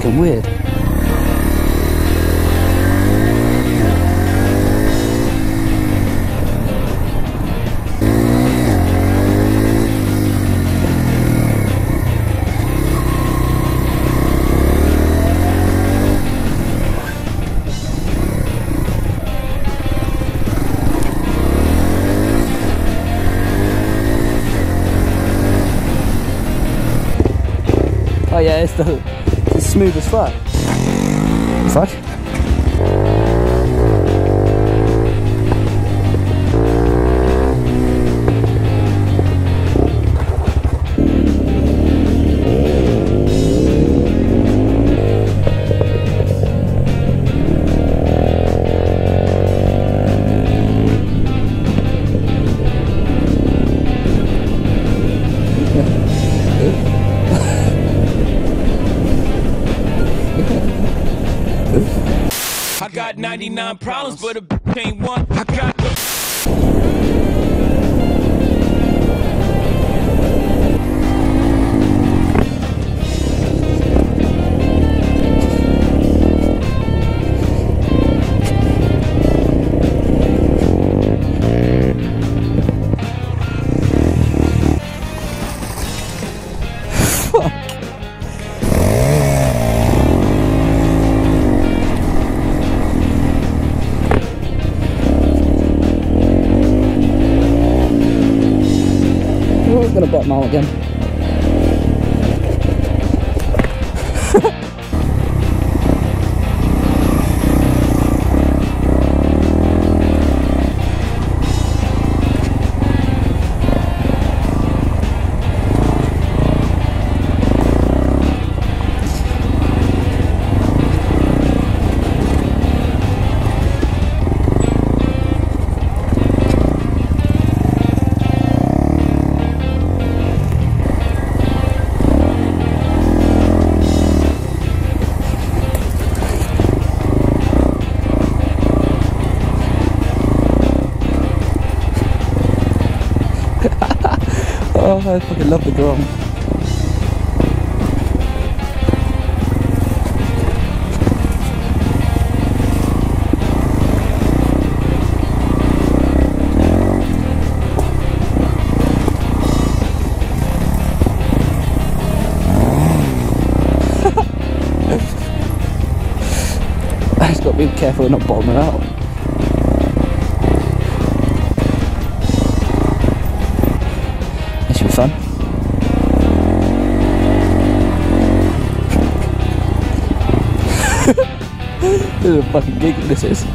fucking weird. Oh yeah, it's the smooth as fuck. Fuck. 99 problems, but a bitch ain't one. I got Oh, gonna butt mount I fucking love the Grom. I just got to be careful of not bottoming out. Fun. this is a fucking gig this is.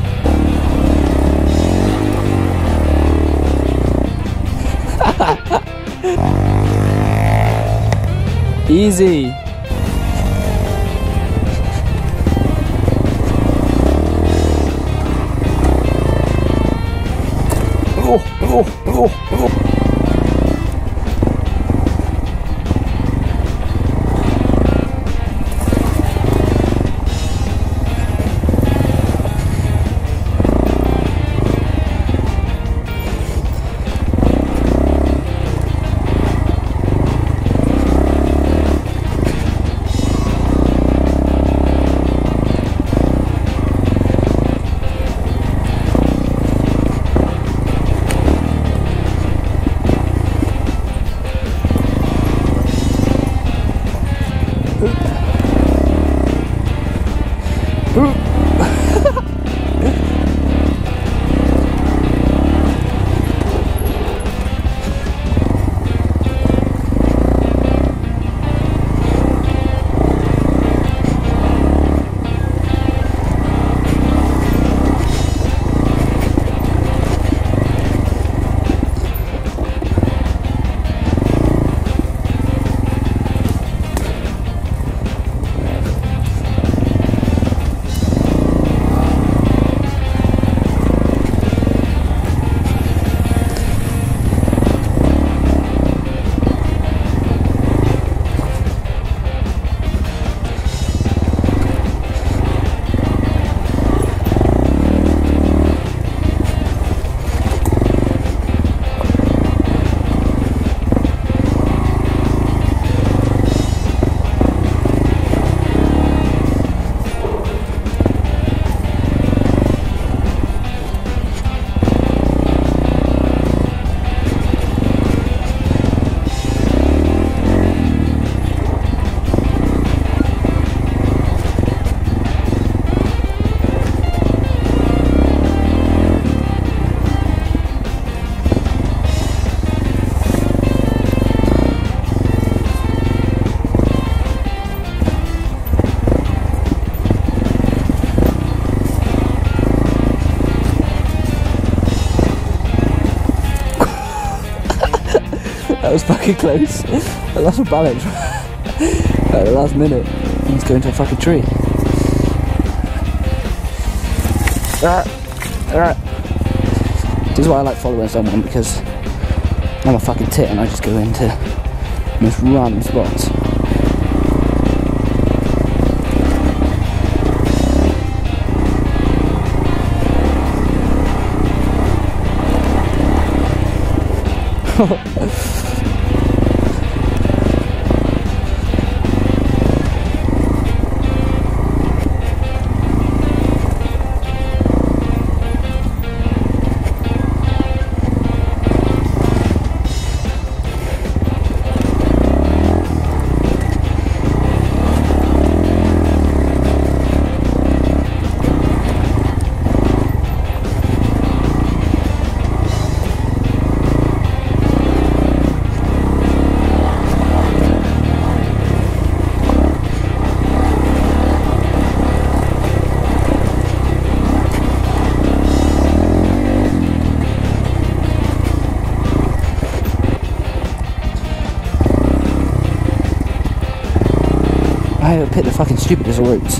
Easy. Oh, oh, oh, oh. Was fucking close. I lost my balance at the last minute. He's going to a fucking tree. Alright, alright. This is why I like following someone because I'm a fucking tit and I just go into most random spots. I picked the fucking stupidest routes.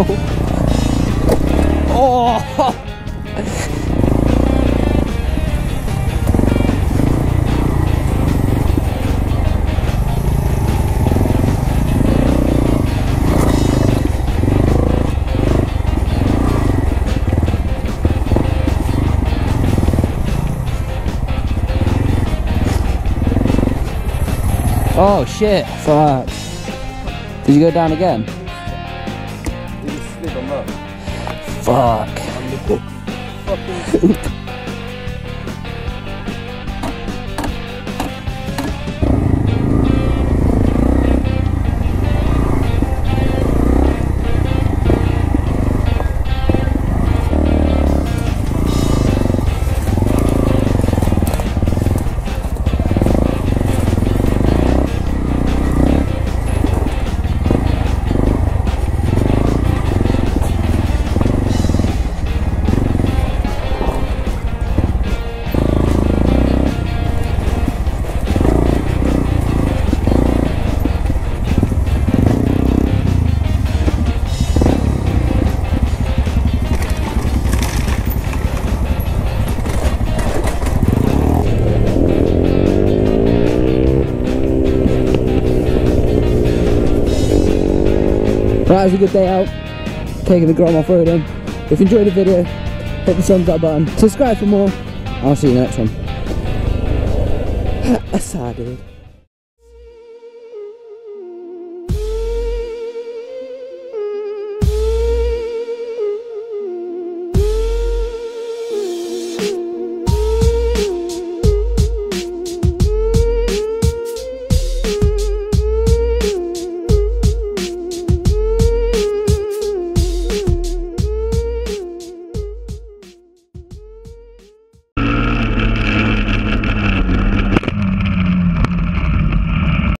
Oh! Oh shit, fuck. Did you go down again? Fuck. Right, it was a good day out. Taking the Grom off-roading. If you enjoyed the video, hit the thumbs up button. Subscribe for more. I'll see you next one. Dude.